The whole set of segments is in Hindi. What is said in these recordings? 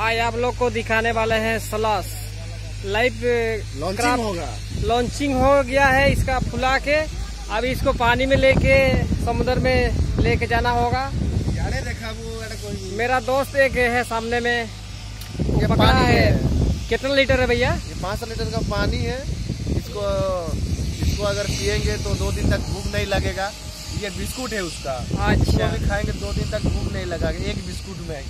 आज आप लोग को दिखाने वाले हैं सलास। लाइव लॉन्चिंग होगा। लॉन्चिंग हो गया है इसका फुला के। अभी इसको पानी में लेके समुद्र में लेके जाना होगा। देखा वो कोई मेरा दोस्त एक है सामने में। ये पकड़ा पानी है। है। कितना लीटर है भैया? ये पाँच सौ लीटर का पानी है। इसको इसको अगर पियेंगे तो दो दिन तक भूख नहीं लगेगा। ये बिस्कुट है उसका। अच्छा। भी खाएँगे दो दिन तक भूख नहीं लगेगा। एक बिस्कुट में।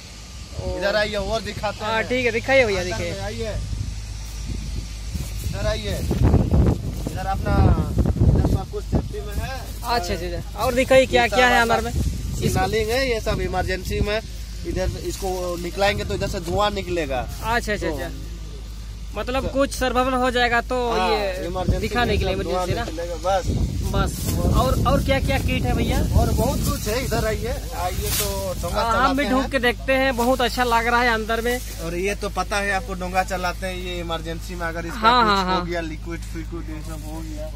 इधर आइए और दिखाते हाँ हैं। ठीक है दिखाइए भैया दिखाइए आइए। इधर आइए। इधर अपना इधर सब कुछ सेफ्टी में है। अच्छा अच्छा अच्छा। और दिखाइए क्या क्या है अंदर में? सिग्नलिंग है ये सब इमरजेंसी में। इधर इसको निकलाएँगे तो इधर से धुआँ निकलेगा। अच्छा अच्छा तो- अच्छा मतलब कुछ सर्वाइवल हो जाएगा तो हाँ, ये दिखाने के लिए में सब धुआँ इमरजेंसी ना। बस। बस। और और क्या क्या किट है भैया? और बहुत कुछ है इधर आइए। आइए तो डोंगा हाँ, हम भी ढूंढ के देखते हैं बहुत अच्छा लग रहा है अंदर में। और ये तो पता है आपको डोंगा चलाते हैं ये इमरजेंसी में अगर इसका हाँ, कुछ हाँ, हो हाँ। गया लिक्विड फिक्विड ये सब हो गया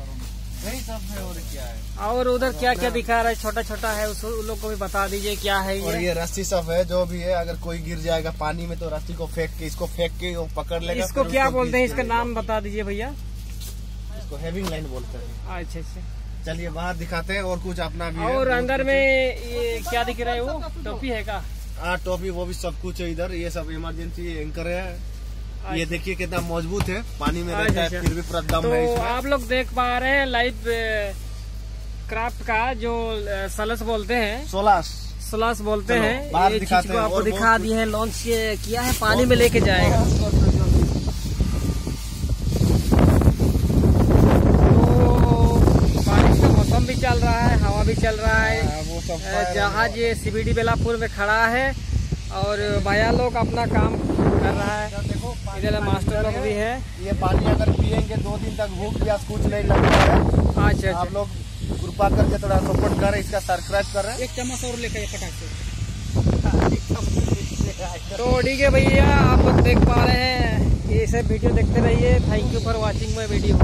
यही सब है और क्या है? और उधर क्या क्या दिखा रहा है? छोटा छोटा है उस उन लोग को भी बता दीजिए क्या है और ये ये रस्सी सब है जो भी है अगर कोई गिर जाएगा पानी में तो रस्सी को फेंक के इसको फेंक के वो पकड़ लेगा इसको क्या बोलते हैं? इसका नाम बता दीजिए भैया। इसको हैविंग लाइन बोलते हैं। अच्छा अच्छा। चलिए बाहर दिखाते हैं और कुछ अपना भी और अंदर में ये क्या दिख रहा है वो? टोपी है का? हाँ टॉपी वो भी सब कुछ है इधर। ये सब इमरजेंसी एंकर है। ये देखिए कितना मज़बूत है। पानी में रहता अच्छा, है फिर भी पूरा दम तो है इसमें। आप लोग देख पा रहे हैं लाइव क्राफ्ट का जो सलस बोलते हैं। सोलह सलास बोलते हैं। बाहर ये दिखाते चीज़ को हैं। आपको दिखा दिए हैं लॉन्च किया है पानी में लेके जाएगा। तो बारिश का मौसम भी चल रहा है हवा भी चल रहा है। हाँ, जहाज़ ये सीबीडी बेलापुर में खड़ा है और भैया लोग अपना काम कर रहा है। देखो इधर मास्टर लोग भी है। ये पानी अगर पियेंगे दो दिन तक भूख प्यास कुछ नहीं लग रहा है। अच्छा आप अच्छा लोग कृपा करके थोड़ा सपोर्ट कर करें इसका सब्सक्राइब हैं एक चम्मच और लेकर फटाक तो ठीक है भैया आप देख पा रहे हैं। ये सब वीडियो देखते रहिए। Thank you for watching my video